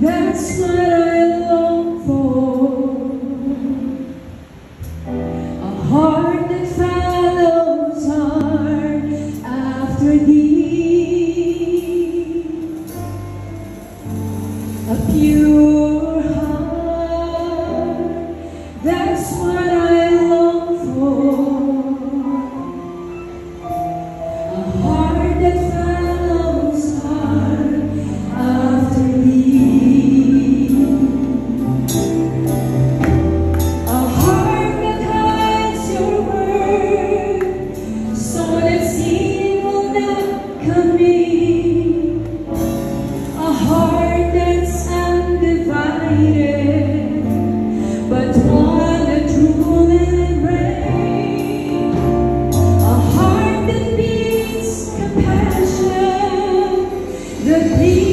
That's what I long for. A heart that follows hard after thee. A pure heart. That's what the peace.